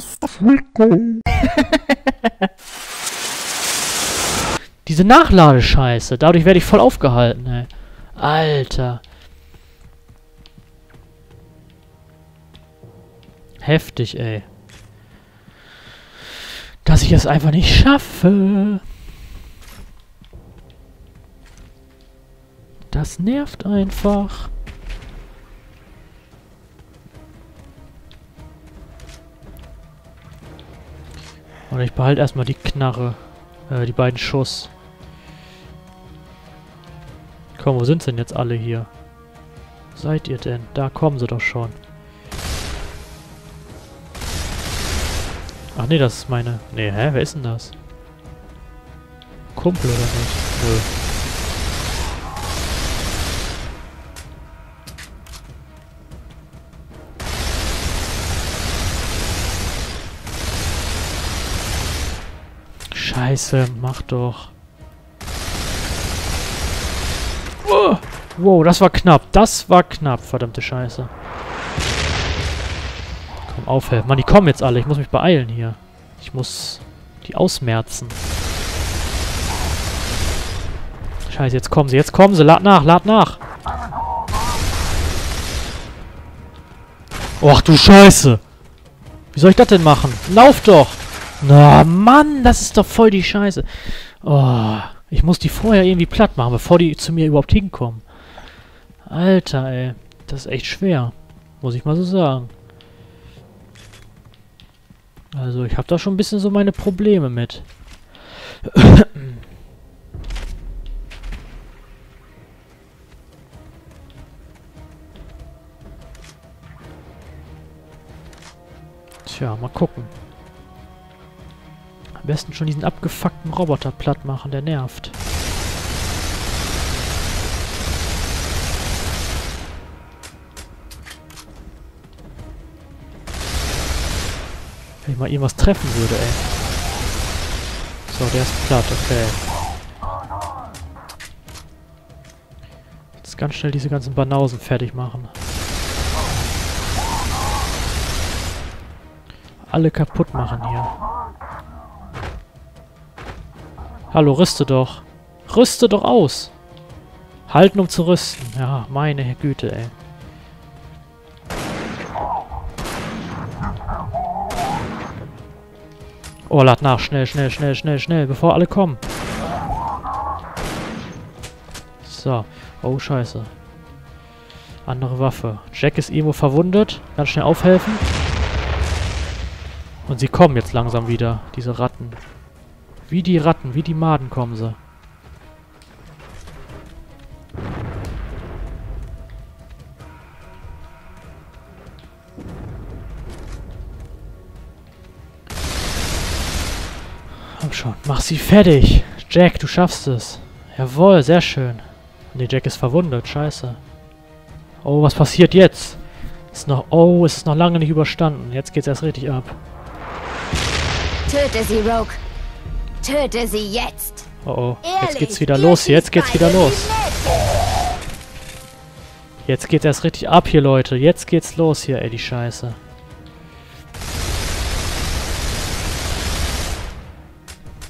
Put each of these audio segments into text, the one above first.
Folge. Diese Nachladescheiße. Dadurch werde ich voll aufgehalten, ey. Alter. Heftig, ey. Dass ich es einfach nicht schaffe. Das nervt einfach. Und ich behalte erstmal die Knarre. Äh, die beiden Schuss. Komm, wo sind denn jetzt alle hier? Wo seid ihr denn? Da kommen sie doch schon. Ach nee, das ist meine... Nee, hä? Wer ist denn das? Kumpel oder nicht? Nö. Scheiße, mach doch. Oh, wow, das war knapp. Das war knapp, verdammte Scheiße. Komm, aufhelfen. Mann, die kommen jetzt alle. Ich muss mich beeilen hier. Ich muss die ausmerzen. Scheiße, jetzt kommen sie. Jetzt kommen sie. Lad nach, lad nach. Och, du Scheiße. Wie soll ich das denn machen? Lauf doch. Na, Mann, das ist doch voll die Scheiße. Oh, ich muss die vorher irgendwie platt machen, bevor die zu mir überhaupt hinkommen. Alter, ey. Das ist echt schwer. Muss ich mal so sagen. Also, ich habe da schon ein bisschen so meine Probleme mit. Tja, mal gucken. Am besten schon diesen abgefuckten Roboter platt machen, der nervt. Wenn ich mal irgendwas treffen würde, ey. So, der ist platt, okay. Jetzt ganz schnell diese ganzen Banausen fertig machen. Alle kaputt machen hier. Hallo, rüste doch. Rüste doch aus. Halten, um zu rüsten. Ja, meine Güte, ey. Oh, lad nach. Schnell, schnell, schnell, schnell, schnell, bevor alle kommen. So. Oh, scheiße. Andere Waffe. Jack ist irgendwo verwundet. Ganz schnell aufhelfen. Und sie kommen jetzt langsam wieder, diese Ratten. Wie die Ratten, wie die Maden kommen sie. Komm schon, mach sie fertig. Jack, du schaffst es. Jawohl, sehr schön. Nee, Jack ist verwundet, scheiße. Oh, was passiert jetzt? Ist noch, oh, ist noch lange nicht überstanden. Jetzt geht's erst richtig ab. Töte sie, Rogue. Töte sie jetzt. Oh oh, jetzt geht's wieder los. Jetzt geht's wieder los. Jetzt geht's erst richtig ab hier, Leute. Jetzt geht's los hier, ey, die Scheiße.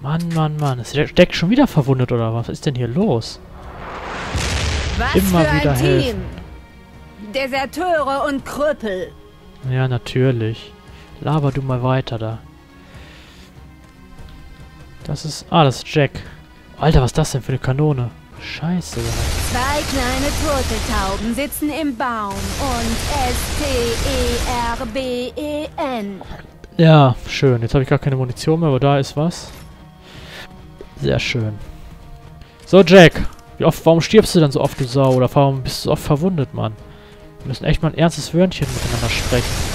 Mann, Mann, Mann. Ist der Deck schon wieder verwundet, oder was? Was ist denn hier los? Was Immer für wieder ein helfen. Team. Deserteure und Krüppel. Ja, natürlich. Laber du mal weiter da. Das ist... Ah, das ist Jack. Alter, was ist das denn für eine Kanone? Scheiße. Zwei kleine Turteltauben sitzen im Baum und S-T-E-R-B-E-N. Ja, schön. Jetzt habe ich gar keine Munition mehr, aber da ist was. Sehr schön. So, Jack. Wie oft, warum stirbst du dann so oft, du Sau? Oder warum bist du so oft verwundet, Mann? Wir müssen echt mal ein ernstes Wörnchen miteinander sprechen.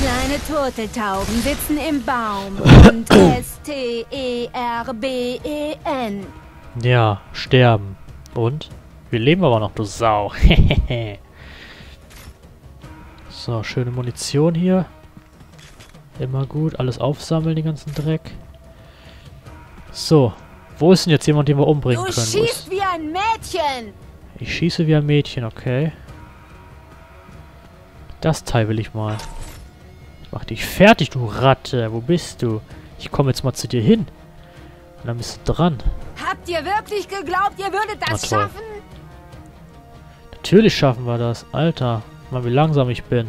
Kleine Turteltauben sitzen im Baum und S-T-E-R-B-E-N. Ja, sterben. Und? Wir leben aber noch, du Sau. so, schöne Munition hier. Immer gut. Alles aufsammeln, den ganzen Dreck. So. Wo ist denn jetzt jemand, den wir umbringen Du können? Wo schießt wie ein Mädchen. Ich schieße wie ein Mädchen, okay. Das Teil will ich mal. Mach dich fertig, du Ratte. Wo bist du? Ich komme jetzt mal zu dir hin. Und dann bist du dran. Habt ihr wirklich geglaubt, ihr würdet das schaffen? Natürlich schaffen wir das. Alter, mal wie langsam ich bin.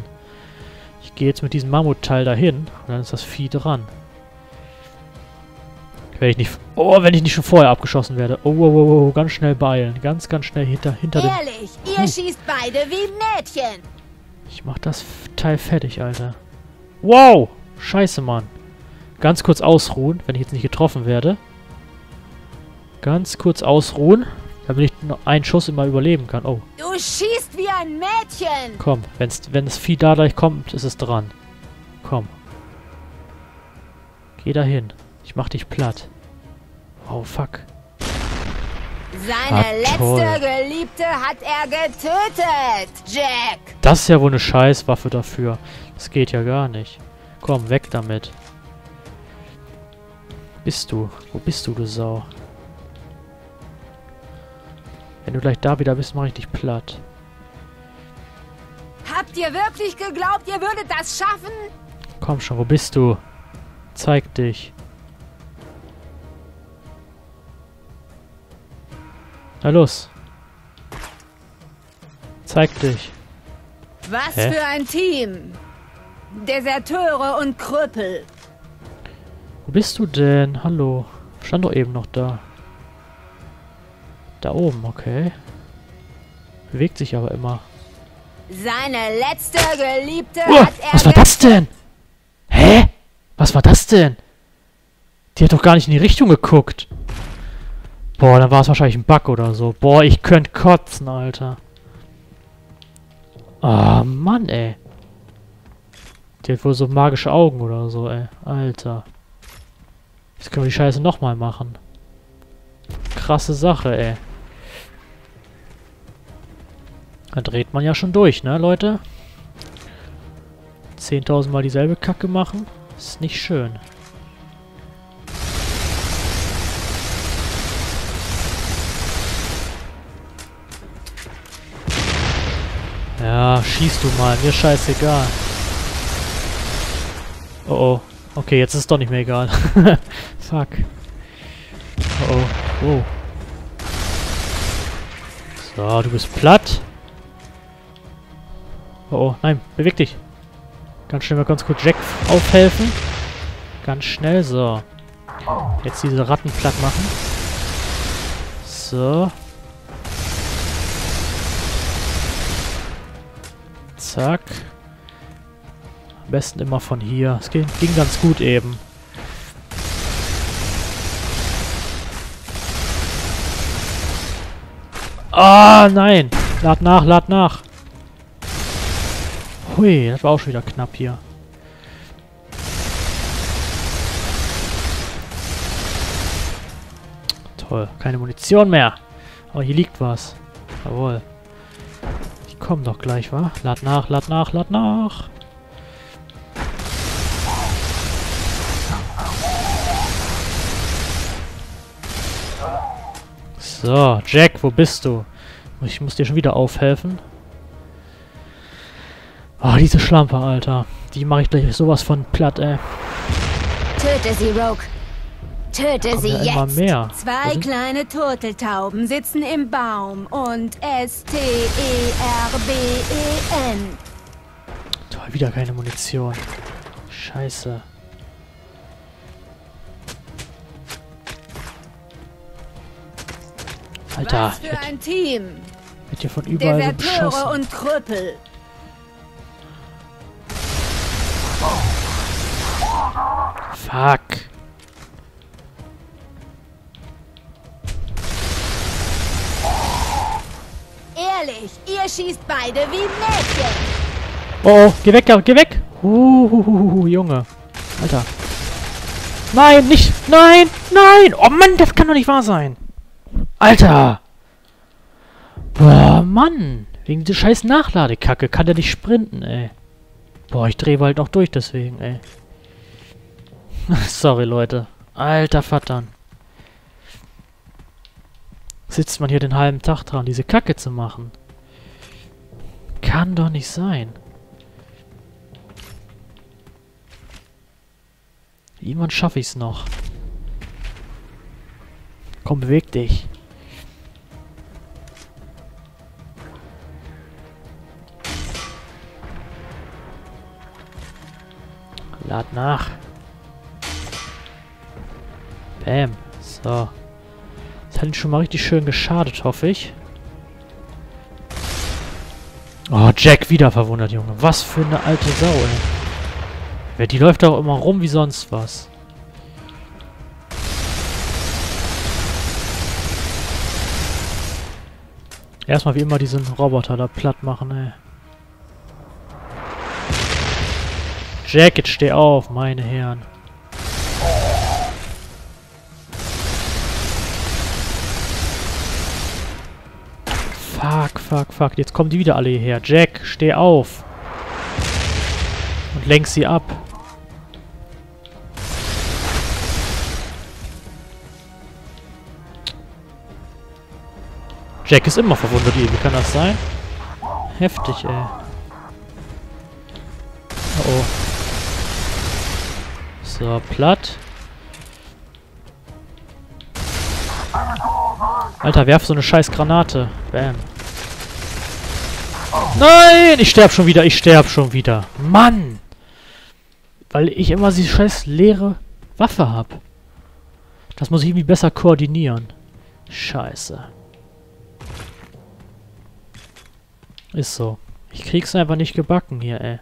Ich gehe jetzt mit diesem Mammutteil dahin und dann ist das Vieh dran. Wenn ich nicht... Oh, wenn ich nicht schon vorher abgeschossen werde. Oh, oh, oh, oh, ganz schnell beeilen. Ganz, ganz schnell hinter, hinter dem... Ehrlich, ihr Hm. schießt beide wie Mädchen. Ich mach das Teil fertig, Alter. Wow! Scheiße, Mann. Ganz kurz ausruhen, wenn ich jetzt nicht getroffen werde. Ganz kurz ausruhen, damit ich noch einen Schuss immer überleben kann. Oh, Du schießt wie ein Mädchen. komm. Wenn's, wenn das Vieh da gleich kommt, ist es dran. Komm. Geh dahin. Ich mach dich platt. Oh, fuck. Seine Ah, letzte. Geliebte hat er getötet, Jack. Das ist ja wohl eine Scheißwaffe dafür. Das geht ja gar nicht. Komm, weg damit. Bist du? Wo bist du, du Sau? Wenn du gleich da wieder bist, mache ich dich platt. Habt ihr wirklich geglaubt, ihr würdet das schaffen? Komm schon, wo bist du? Zeig dich. Na los. Zeig dich. Was Hä? für ein Team. Deserteure und Krüppel. Wo bist du denn? Hallo. Stand doch eben noch da. Da oben, okay. Bewegt sich aber immer. Seine letzte Geliebte Uah, hat er was war das denn? Hä? Was war das denn? Die hat doch gar nicht in die Richtung geguckt. Boah, dann war es wahrscheinlich ein Bug oder so. Boah, ich könnte kotzen, Alter. Ah, Mann, ey. Die hat wohl so magische Augen oder so, ey. Alter. Jetzt können wir die Scheiße nochmal machen. Krasse Sache, ey. Da dreht man ja schon durch, ne, Leute? 10.000 Mal dieselbe Kacke machen. Ist nicht schön. Ja, schieß du mal. Mir scheißegal. Oh oh. Okay, jetzt ist doch nicht mehr egal. Fuck. Oh oh. Oh. So, du bist platt. Oh, oh, nein, beweg dich. Ganz schnell mal ganz kurz Jack aufhelfen. Ganz schnell, so. Jetzt diese Ratten platt machen. So. Zack. Am besten immer von hier. Es ging, ging ganz gut eben. Ah, nein. Lad nach, lad nach. Hui, das war auch schon wieder knapp hier. Toll, keine Munition mehr. Aber hier liegt was. Jawohl. Kommen doch gleich, wa? Lad nach, lad nach, lad nach. So, Jack, wo bist du? Ich muss dir schon wieder aufhelfen. Ah, diese Schlampe, Alter. Die mache ich gleich sowas von platt, ey. Töte sie, Rogue. Töte sie ja jetzt. mehr. Zwei sind- kleine Turteltauben sitzen im Baum und E S-T-E-R-B-E-N. Toll, wieder keine Munition. Scheiße. Alter, Was für ein Team. werd hier von überall so Deserteure beschossen. und Krüppel. Fuck. Schießt beide wie Mädchen. Oh, oh, geh weg, geh weg. Uhuhuhu, Junge. Alter. Nein, nicht. Nein, nein. Oh Mann, das kann doch nicht wahr sein. Alter. Boah, Mann. Wegen dieser scheiß Nachladekacke kann der nicht sprinten, ey. Boah, ich drehe halt noch durch deswegen, ey. Sorry, Leute. Alter Vattern. Sitzt man hier den halben Tag dran, diese Kacke zu machen. Kann doch nicht sein. Irgendwann schaffe ich es noch. Komm, beweg dich. Lad nach. Bam. So. Das hat ihn schon mal richtig schön geschadet, hoffe ich. Oh, Jack wieder verwundert, Junge. Was für eine alte Sau, ey. Die läuft doch immer rum wie sonst was. Erstmal wie immer diesen Roboter da platt machen, ey. Jack, jetzt steh auf, meine Herren. Fuck, fuck. Jetzt kommen die wieder alle hierher. Jack, steh auf. Und lenk sie ab. Jack ist immer verwundert, wie kann das sein? Heftig, ey. Oh oh. So, platt. Alter, werf so eine scheiß Granate. Bam. Nein, ich sterb schon wieder, ich sterb schon wieder. Mann! Weil ich immer diese scheiß leere Waffe hab. Das muss ich irgendwie besser koordinieren. Scheiße. Ist so. Ich krieg's einfach nicht gebacken hier, ey.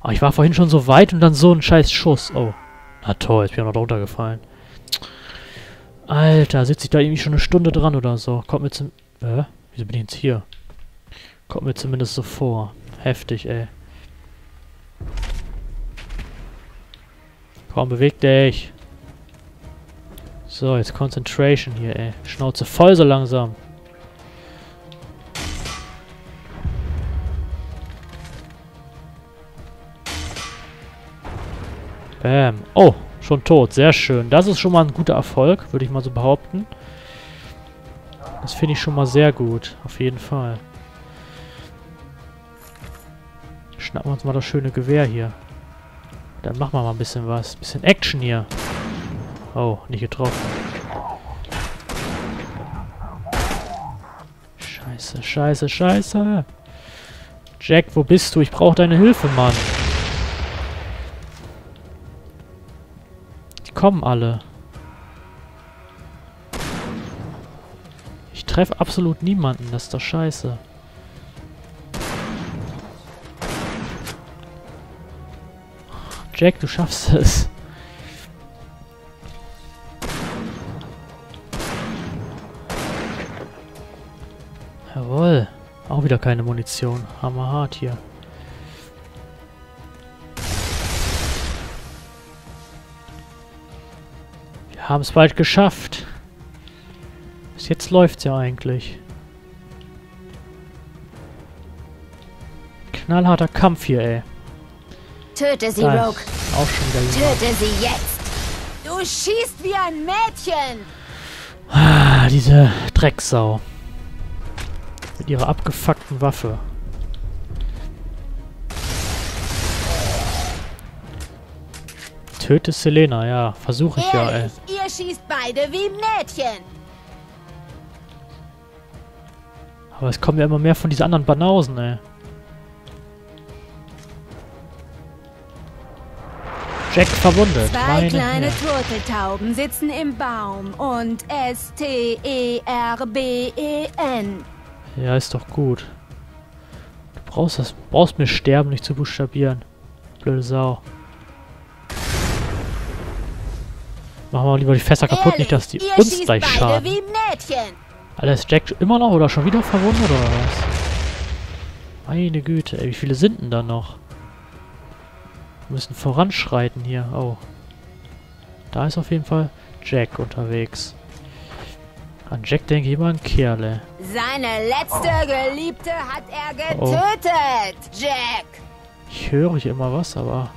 Aber ich war vorhin schon so weit und dann so ein scheiß Schuss. Oh. Na toll, jetzt bin ich noch drunter gefallen. Alter, sitze ich da irgendwie schon eine Stunde dran oder so. Kommt mir zum... Äh? Wieso bin ich jetzt hier? Kommt mir zumindest so vor. Heftig, ey. Komm, beweg dich. So, jetzt Concentration hier, ey. Schnauze voll so langsam. Bam. Oh, schon tot. Sehr schön. Das ist schon mal ein guter Erfolg, würde ich mal so behaupten. Das finde ich schon mal sehr gut. Auf jeden Fall. Schnappen wir uns mal das schöne Gewehr hier. Dann machen wir mal ein bisschen was. Bisschen Action hier. Oh, nicht getroffen. Scheiße, scheiße, scheiße. Jack, wo bist du? Ich brauche deine Hilfe, Mann. kommen alle. Ich treffe absolut niemanden, das ist doch scheiße. Jack, du schaffst es. Jawohl. Auch wieder keine Munition. Hammerhart hier. haben es bald geschafft. Bis jetzt läuft's ja eigentlich. Knallharter Kampf hier, ey. Töte sie, da Rogue. Auch schon wieder Töte sie jetzt. Du schießt wie ein Mädchen. Ah, diese Drecksau. Mit ihrer abgefuckten Waffe. Töte Selena, ja. Versuche ich ja, ey. Ihr schießt beide wie Mädchen. Aber es kommen ja immer mehr von diesen anderen Banausen, ey. Jack verwundet. Zwei Meine kleine Herr. Turteltauben sitzen im Baum und S-T-E-R-B-E-N. Ja, ist doch gut. Du brauchst das, brauchst mir sterben nicht zu buchstabieren. Blöde Sau. Machen wir lieber die Fässer kaputt, nicht, dass die uns gleich schaden. Alter, ist Jack immer noch oder schon wieder verwundet oder was? Meine Güte, ey, wie viele sind denn da noch? Wir müssen voranschreiten hier. Oh. Da ist auf jeden Fall Jack unterwegs. An Jack denke ich immer ein Kerle. Seine letzte Geliebte hat er oh. getötet, oh. Jack! Ich höre hier immer was, aber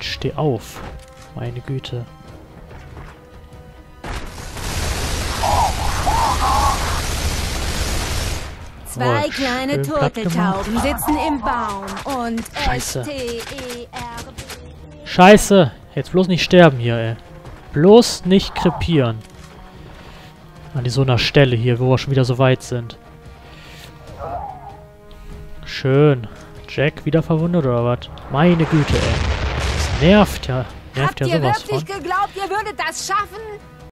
steh auf. Meine Güte. Zwei kleine Turteltauben sitzen im Baum und Scheiße. S-T-E-R. Scheiße. Jetzt bloß nicht sterben hier, ey. Bloß nicht krepieren. An so einer Stelle hier, wo wir schon wieder so weit sind. Schön. Jack wieder verwundet oder was? Meine Güte, ey. Das nervt ja. Nervt Habt ja ihr sowas wirklich von. geglaubt, ihr würdet das schaffen?